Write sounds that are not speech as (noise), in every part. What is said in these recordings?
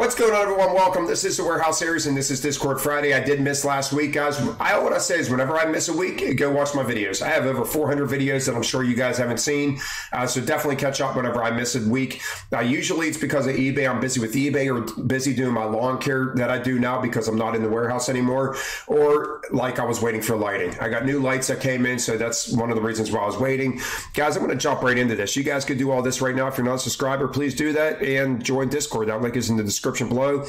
What's going on, everyone? Welcome. This is the Warehouse Series, and this is Discord Friday. I did miss last week, guys. I, what I say is, whenever I miss a week, go watch my videos. I have over 400 videos that I'm sure you guys haven't seen, uh, so definitely catch up whenever I miss a week. Uh, usually, it's because of eBay. I'm busy with eBay or busy doing my lawn care that I do now because I'm not in the warehouse anymore, or like I was waiting for lighting. I got new lights that came in, so that's one of the reasons why I was waiting. Guys, I'm going to jump right into this. You guys could do all this right now. If you're not a subscriber, please do that and join Discord. That link is in the description description below.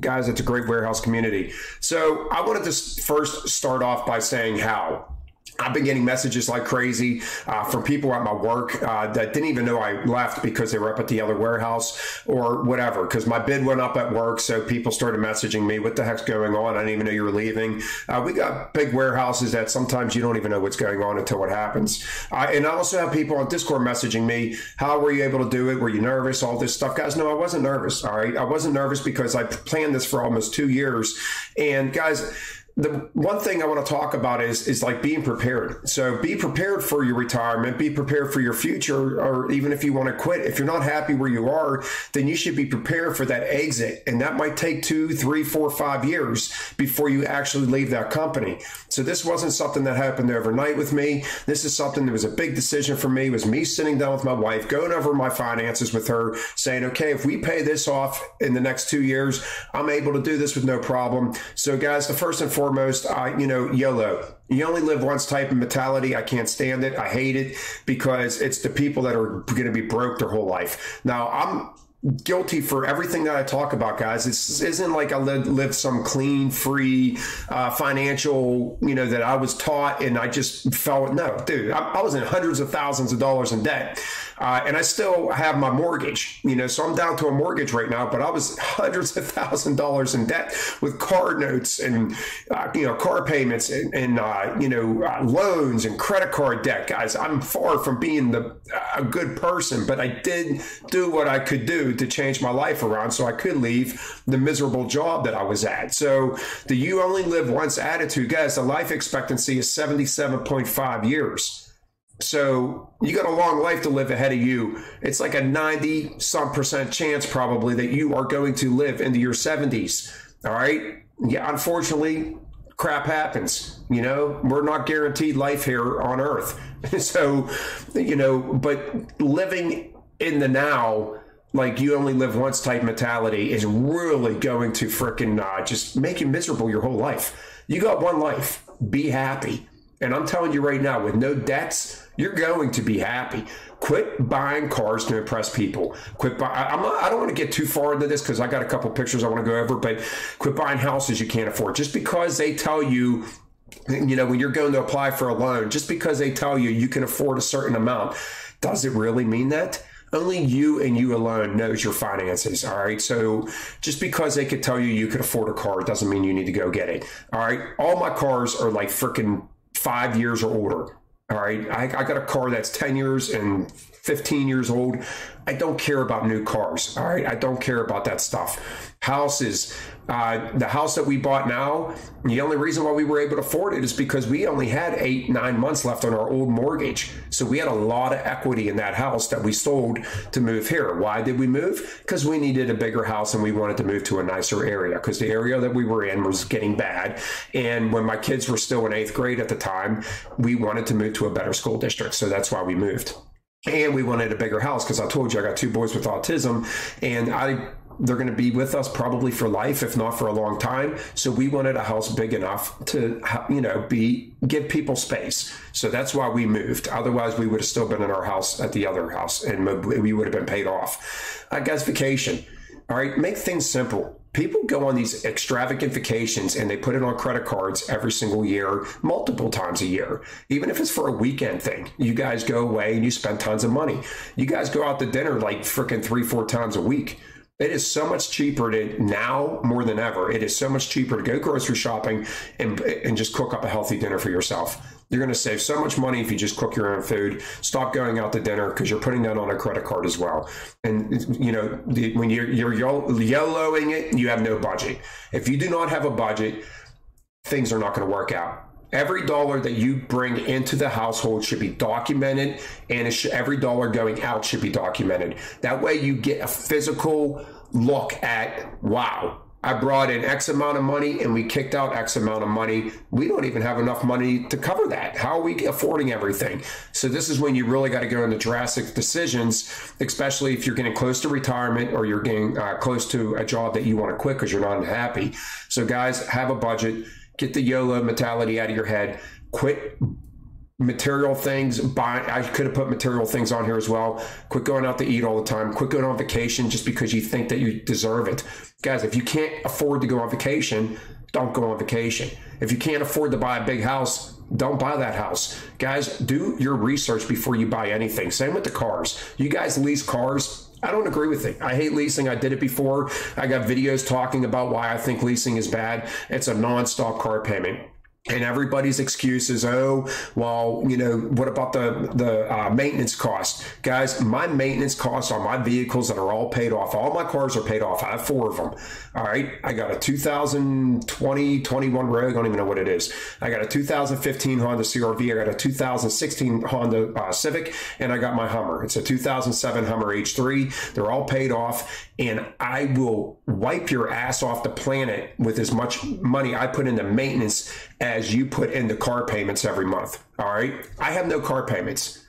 Guys, it's a great warehouse community. So I wanted to first start off by saying how. I've been getting messages like crazy uh, from people at my work uh, that didn't even know I left because they were up at the other warehouse or whatever. Because my bid went up at work, so people started messaging me, "What the heck's going on? I didn't even know you were leaving." Uh, we got big warehouses that sometimes you don't even know what's going on until it happens. Uh, and I also have people on Discord messaging me, "How were you able to do it? Were you nervous? All this stuff, guys." No, I wasn't nervous. All right, I wasn't nervous because I planned this for almost two years, and guys the one thing I want to talk about is is like being prepared. So be prepared for your retirement, be prepared for your future, or even if you want to quit. If you're not happy where you are, then you should be prepared for that exit. And that might take two, three, four, five years before you actually leave that company. So this wasn't something that happened overnight with me. This is something that was a big decision for me. It was me sitting down with my wife, going over my finances with her, saying, okay, if we pay this off in the next two years, I'm able to do this with no problem. So guys, the first and foremost I, you know, YOLO. You only live once type of mentality. I can't stand it. I hate it because it's the people that are going to be broke their whole life. Now, I'm guilty for everything that I talk about, guys. This isn't like I lived, some clean, free, uh, financial, you know, that I was taught and I just felt, no, dude, I, I was in hundreds of thousands of dollars in debt. Uh, and I still have my mortgage, you know, so I'm down to a mortgage right now, but I was hundreds of thousand dollars in debt with car notes and, uh, you know, car payments and, and uh, you know, uh, loans and credit card debt, guys. I'm far from being the a good person, but I did do what I could do to change my life around so I could leave the miserable job that I was at. So the you only live once attitude, guys, the life expectancy is 77.5 years. So you got a long life to live ahead of you. It's like a 90 some percent chance probably that you are going to live into your 70s. All right. Yeah, unfortunately, crap happens. You know, we're not guaranteed life here on earth. (laughs) so, you know, but living in the now, like you only live once type mentality is really going to freaking uh, just make you miserable your whole life. You got one life. Be happy. And I'm telling you right now, with no debts, you're going to be happy. Quit buying cars to impress people. Quit buy, I'm not, I don't want to get too far into this because I got a couple pictures I want to go over, but quit buying houses you can't afford. Just because they tell you you know, when you're going to apply for a loan, just because they tell you you can afford a certain amount, does it really mean that? Only you and you alone knows your finances. All right. So just because they could tell you you could afford a car doesn't mean you need to go get it. All right. All my cars are like freaking five years or older. All right. I, I got a car that's 10 years and 15 years old. I don't care about new cars. All right. I don't care about that stuff. Houses, uh, the house that we bought now, the only reason why we were able to afford it is because we only had eight, nine months left on our old mortgage. So we had a lot of equity in that house that we sold to move here. Why did we move? Because we needed a bigger house and we wanted to move to a nicer area because the area that we were in was getting bad. And when my kids were still in eighth grade at the time, we wanted to move to a better school district. So that's why we moved and we wanted a bigger house because I told you I got two boys with autism, and I they're going to be with us probably for life, if not for a long time. So we wanted a house big enough to, you know, be give people space. So that's why we moved. Otherwise, we would have still been in our house at the other house, and we would have been paid off. Uh, guys, vacation. All right, make things simple. People go on these extravagant vacations and they put it on credit cards every single year, multiple times a year. Even if it's for a weekend thing, you guys go away and you spend tons of money. You guys go out to dinner like freaking three, four times a week. It is so much cheaper to now more than ever. It is so much cheaper to go grocery shopping and, and just cook up a healthy dinner for yourself. You're going to save so much money if you just cook your own food. Stop going out to dinner because you're putting that on a credit card as well. And you know the, when you're you're YOLOing it, you have no budget. If you do not have a budget, things are not going to work out. Every dollar that you bring into the household should be documented, and should, every dollar going out should be documented. That way, you get a physical look at, wow, I brought in X amount of money and we kicked out X amount of money. We don't even have enough money to cover that. How are we affording everything? So, this is when you really got to go into drastic decisions, especially if you're getting close to retirement or you're getting uh, close to a job that you want to quit because you're not happy. So, guys, have a budget, get the YOLO mentality out of your head, quit material things buy i could have put material things on here as well. Quit going out to eat all the time. Quit going on vacation just because you think that you deserve it. Guys if you can't afford to go on vacation don't go on vacation. If you can't afford to buy a big house don't buy that house. Guys do your research before you buy anything. Same with the cars. You guys lease cars? I don't agree with it. I hate leasing. I did it before. I got videos talking about why I think leasing is bad. It's a non-stop car payment and everybody's excuse is oh well you know what about the the uh, maintenance cost? Guys my maintenance costs on my vehicles that are all paid off all my cars are paid off i have four of them all right? I got a 2020 21 rogue i don't even know what it is. I got a 2015 honda crv i got a 2016 honda uh, civic and i got my hummer. It's a 2007 hummer h3 they're all paid off and i will wipe your ass off the planet with as much money i put into maintenance as you put into car payments every month. All right. I have no car payments.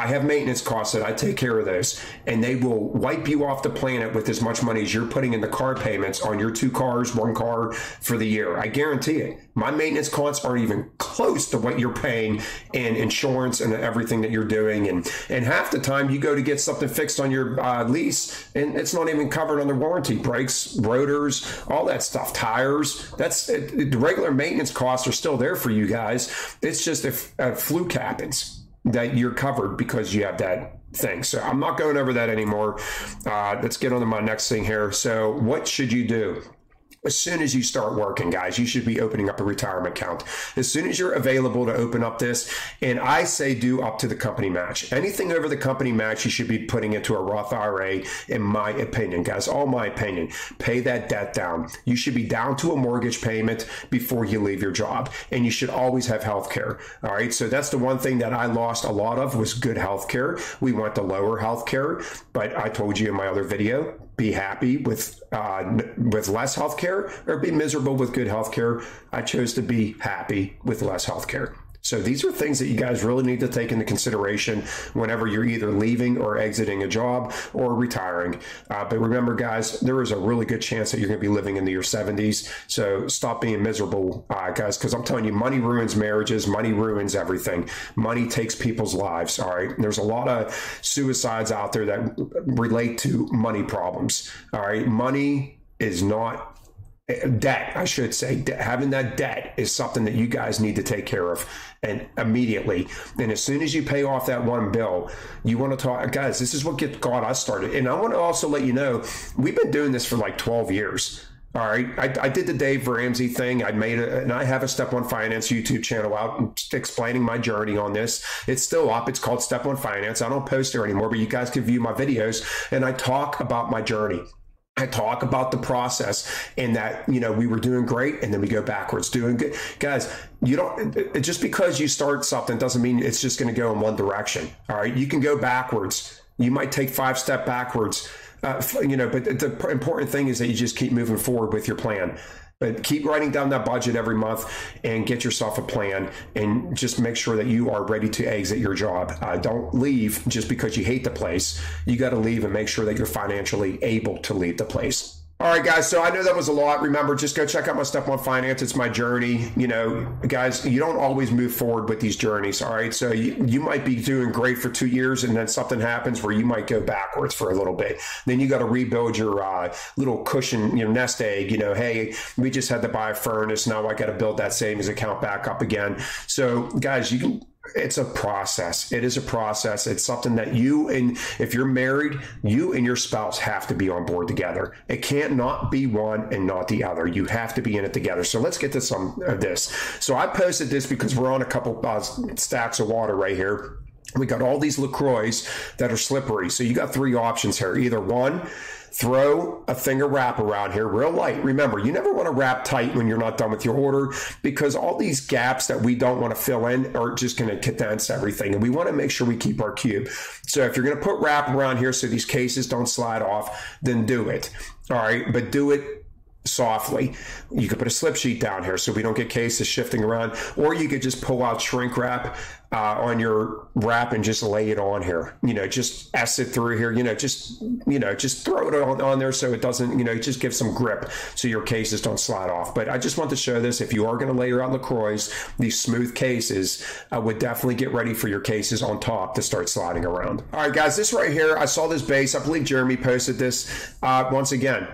I have maintenance costs that I take care of those, and they will wipe you off the planet with as much money as you're putting in the car payments on your two cars, one car for the year. I guarantee it. My maintenance costs aren't even close to what you're paying in insurance and everything that you're doing. And and half the time you go to get something fixed on your uh, lease, and it's not even covered under warranty. Brakes, rotors, all that stuff, tires. That's it, the regular maintenance costs are still there for you guys. It's just if a fluke happens that you're covered because you have that thing. So I'm not going over that anymore. Uh, let's get on to my next thing here. So, what should you do? As soon as you start working, guys, you should be opening up a retirement account. As soon as you're available to open up this, and I say do up to the company match. Anything over the company match, you should be putting into a Roth IRA, in my opinion, guys. All my opinion. Pay that debt down. You should be down to a mortgage payment before you leave your job, and you should always have health care. All right. So that's the one thing that I lost a lot of was good health care. We went to lower health care, but I told you in my other video, be happy with uh, with less health care or be miserable with good health care. I chose to be happy with less health care. So these are things that you guys really need to take into consideration whenever you're either leaving or exiting a job or retiring. Uh, but remember, guys, there is a really good chance that you're going to be living into your 70s. So stop being miserable, uh, guys, because I'm telling you, money ruins marriages, money ruins everything. Money takes people's lives. All right. There's a lot of suicides out there that relate to money problems. All right. Money is not debt, I should say, having that debt is something that you guys need to take care of and immediately. And as soon as you pay off that one bill, you want to talk, guys, this is what get, got us started. And I want to also let you know, we've been doing this for like 12 years. All right. I, I did the Dave Ramsey thing. I made it, and I have a Step One Finance YouTube channel out explaining my journey on this. It's still up. It's called Step One Finance. I don't post there anymore, but you guys can view my videos and I talk about my journey. I talk about the process and that, you know, we were doing great and then we go backwards doing good. Guys, you don't, just because you start something doesn't mean it's just going to go in one direction. All right. You can go backwards. You might take five step backwards, uh, you know, but the important thing is that you just keep moving forward with your plan. But keep writing down that budget every month and get yourself a plan and just make sure that you are ready to exit your job. Uh, don't leave just because you hate the place. You got to leave and make sure that you're financially able to leave the place. All right, guys. So I know that was a lot. Remember, just go check out my stuff on Finance. It's my journey. You know, guys, you don't always move forward with these journeys. All right. So you, you might be doing great for two years and then something happens where you might go backwards for a little bit. Then you got to rebuild your uh, little cushion, your nest egg. You know, hey, we just had to buy a furnace. Now I got to build that savings account back up again. So, guys, you can it's a process. It is a process. It's something that you and if you're married, you and your spouse have to be on board together. It can't not be one and not the other. You have to be in it together. So let's get to some of this. So I posted this because we're on a couple uh, stacks of water right here. We got all these LaCroix that are slippery. So you got three options here. Either one, throw a of wrap around here real light. Remember, you never want to wrap tight when you're not done with your order because all these gaps that we don't want to fill in are just going to condense everything. And we want to make sure we keep our cube. So if you're going to put wrap around here so these cases don't slide off, then do it. All right. But do it softly. You could put a slip sheet down here so we don't get cases shifting around, or you could just pull out shrink wrap uh, on your wrap and just lay it on here. You know, just S it through here. You know, just you know, just throw it on, on there so it doesn't. You know, just give some grip so your cases don't slide off. But I just want to show this. If you are going to layer out LaCroix, these smooth cases, I would definitely get ready for your cases on top to start sliding around. All right, guys, this right here, I saw this base. I believe Jeremy posted this. Uh, once again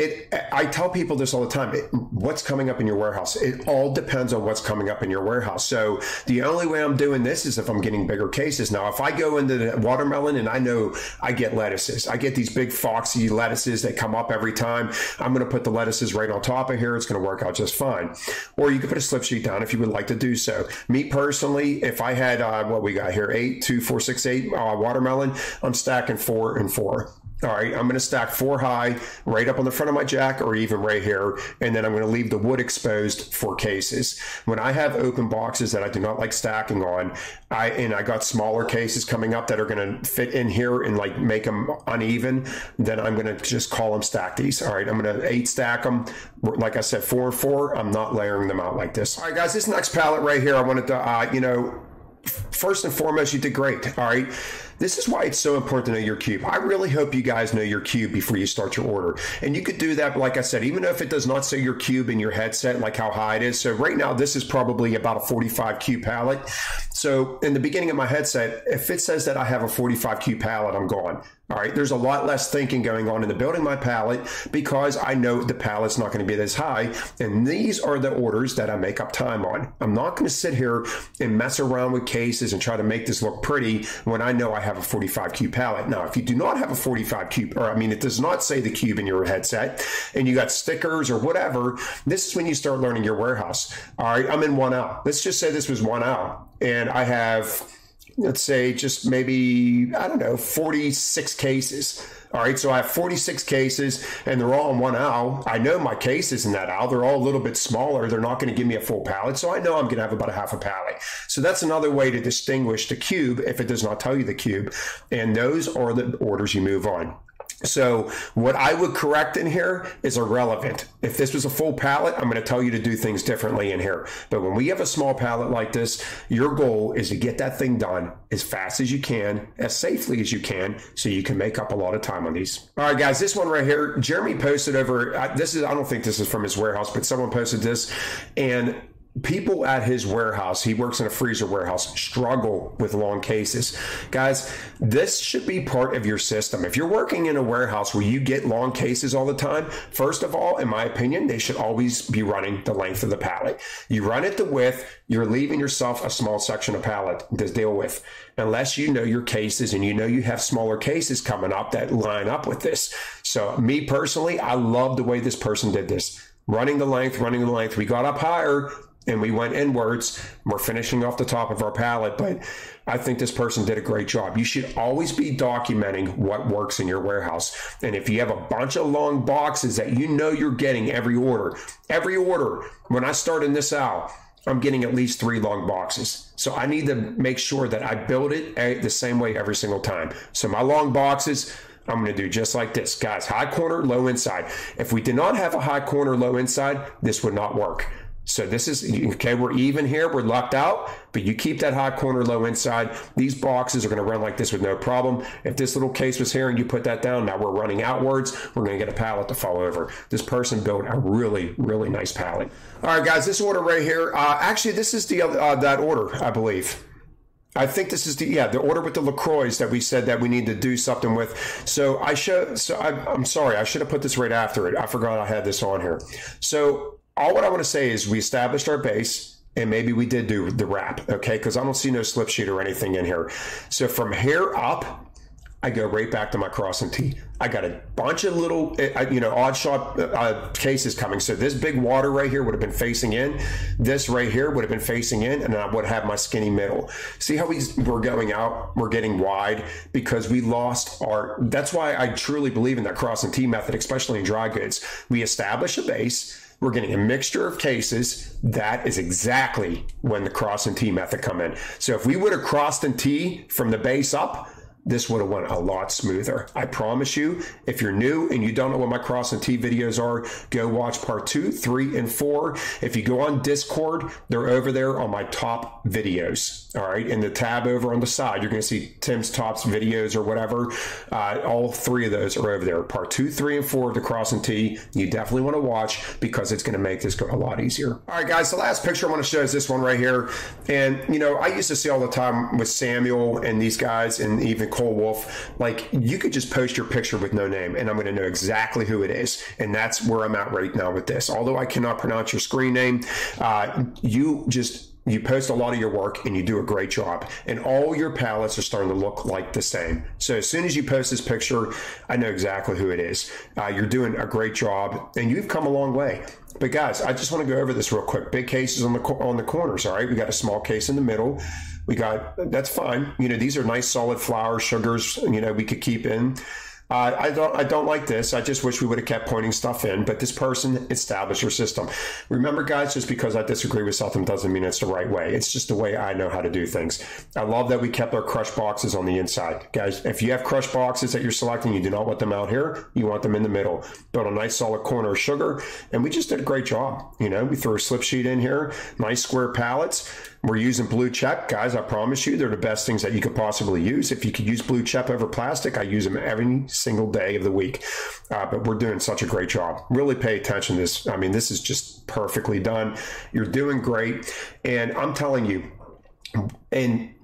it, I tell people this all the time. It, what's coming up in your warehouse? It all depends on what's coming up in your warehouse. So the only way I'm doing this is if I'm getting bigger cases. Now, if I go into the watermelon and I know I get lettuces, I get these big foxy lettuces that come up every time. I'm going to put the lettuces right on top of here. It's going to work out just fine. Or you can put a slip sheet down if you would like to do so. Me personally, if I had uh, what we got here, eight, two, four, six, eight uh, watermelon, I'm stacking four and four. All right, I'm going to stack four high right up on the front of my jack or even right here. And then I'm going to leave the wood exposed for cases. When I have open boxes that I do not like stacking on, I and I got smaller cases coming up that are going to fit in here and like make them uneven, then I'm going to just call them stack these. All right, I'm going to eight stack them. Like I said, four and four. I'm not layering them out like this. All right, guys, this next pallet right here, I wanted to, uh, you know, first and foremost, you did great. All right. This is why it's so important to know your cube. I really hope you guys know your cube before you start your order. And you could do that, like I said, even if it does not say your cube in your headset, like how high it is. So right now, this is probably about a 45 cube pallet. So in the beginning of my headset, if it says that I have a 45 cube pallet, I'm gone. All right, there's a lot less thinking going on in the building my pallet because I know the pallet's not going to be this high. And these are the orders that I make up time on. I'm not going to sit here and mess around with cases and try to make this look pretty when I know I have a 45 cube pallet. Now, if you do not have a 45 cube, or I mean, it does not say the cube in your headset and you got stickers or whatever, this is when you start learning your warehouse. All right, I'm in one out. Let's just say this was one out and I have let's say just maybe, I don't know, 46 cases. All right, so I have 46 cases and they're all in one aisle. I know my cases in that aisle, they're all a little bit smaller. They're not going to give me a full pallet. So I know I'm going to have about a half a pallet. So that's another way to distinguish the cube if it does not tell you the cube. And those are the orders you move on. So what I would correct in here is irrelevant. If this was a full pallet, I'm going to tell you to do things differently in here. But when we have a small pallet like this, your goal is to get that thing done as fast as you can, as safely as you can, so you can make up a lot of time on these. All right, guys, this one right here, Jeremy posted over, uh, this is, I don't think this is from his warehouse, but someone posted this and people at his warehouse, he works in a freezer warehouse, struggle with long cases. Guys, this should be part of your system. If you're working in a warehouse where you get long cases all the time, first of all, in my opinion, they should always be running the length of the pallet. You run it the width, you're leaving yourself a small section of pallet to deal with. Unless you know your cases and you know you have smaller cases coming up that line up with this. So, me personally, I love the way this person did this running the length, running the length. We got up higher, and we went inwards. We're finishing off the top of our pallet, but I think this person did a great job. You should always be documenting what works in your warehouse. And if you have a bunch of long boxes that you know you're getting every order, every order, when I start in this out, I'm getting at least three long boxes. So I need to make sure that I build it the same way every single time. So my long boxes, I'm going to do just like this. Guys, high corner, low inside. If we did not have a high corner, low inside, this would not work. So this is okay. We're even here. We're locked out, but you keep that hot corner low inside. These boxes are going to run like this with no problem. If this little case was here and you put that down, now we're running outwards. We're going to get a pallet to fall over. This person built a really, really nice pallet. All right, guys, this order right here. Uh, actually, this is the uh, that order, I believe. I think this is the yeah the order with the LaCroix that we said that we need to do something with. So I should so I, I'm sorry I should have put this right after it. I forgot I had this on here. So all what I want to say is we established our base and maybe we did do the wrap, okay? Because I don't see no slip sheet or anything in here. So from here up, I go right back to my crossing T. I got a bunch of little, uh, you know, odd shot uh, cases coming. So this big water right here would have been facing in. This right here would have been facing in, and I would have my skinny middle. See how we, we're going out? We're getting wide because we lost our. That's why I truly believe in that cross and T method, especially in dry goods. We establish a base. We're getting a mixture of cases. That is exactly when the cross and T method come in. So if we would have crossed and T from the base up, this would have went a lot smoother. I promise you, if you're new and you don't know what my cross and T videos are, go watch part two, three, and four. If you go on Discord, they're over there on my top videos. All right. In the tab over on the side, you're going to see Tim's tops videos or whatever. Uh, all three of those are over there. Part two, three, and four of the cross and T. You definitely want to watch because it's going to make this go a lot easier. All right, guys. The last picture I want to show is this one right here. And, you know, I used to see all the time with Samuel and these guys and even Cole Wolf, like you could just post your picture with no name and I'm going to know exactly who it is. And that's where I'm at right now with this. Although I cannot pronounce your screen name, uh, you just you post a lot of your work and you do a great job. And all your palettes are starting to look like the same. So as soon as you post this picture i know exactly who it is. Uh, you're doing a great job and you've come a long way. But guys i just want to go over this real quick. Big cases on the on the corners all right? We got a small case in the middle we got that's fine. You know, these are nice solid flour sugars. You know, we could keep in. Uh, I don't. I don't like this. I just wish we would have kept pointing stuff in. But this person established her system. Remember, guys, just because I disagree with something doesn't mean it's the right way. It's just the way I know how to do things. I love that we kept our crush boxes on the inside, guys. If you have crush boxes that you're selecting, you do not want them out here. You want them in the middle. Build a nice solid corner of sugar, and we just did a great job. You know, we threw a slip sheet in here, nice square pallets. We're using blue CHEP, guys. I promise you, they're the best things that you could possibly use. If you could use blue CHEP over plastic, I use them every single day of the week. Uh, but we're doing such a great job. Really pay attention to this. I mean, this is just perfectly done. You're doing great, and I'm telling you, and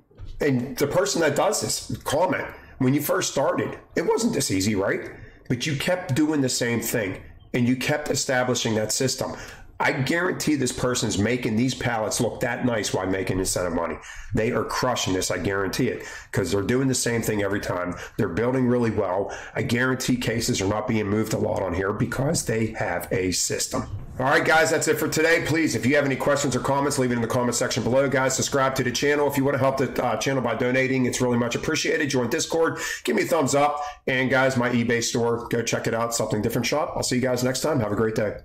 and the person that does this comment when you first started, it wasn't this easy, right? But you kept doing the same thing and you kept establishing that system. I guarantee this person's making these pallets look that nice while making incentive money. They are crushing this. I guarantee it because they're doing the same thing every time. They're building really well. I guarantee cases are not being moved a lot on here because they have a system. All right, guys, that's it for today. Please, if you have any questions or comments, leave it in the comment section below. Guys, subscribe to the channel. If you want to help the uh, channel by donating, it's really much appreciated. Join Discord, give me a thumbs up. And, guys, my eBay store, go check it out. Something different shop. I'll see you guys next time. Have a great day.